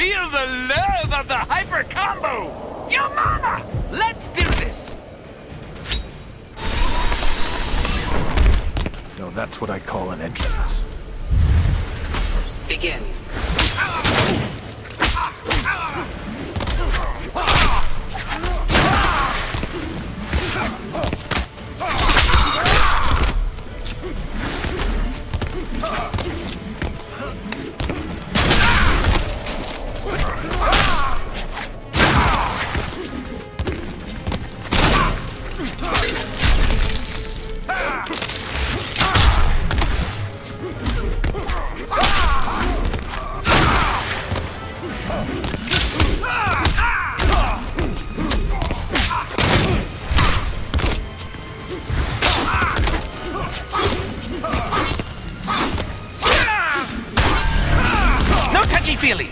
Feel the love of the hyper combo! Yo mama! Let's do this! No, that's what I call an entrance. Begin. No touchy-feely!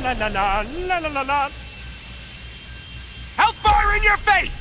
la la la la la la la. Hellfire in your face!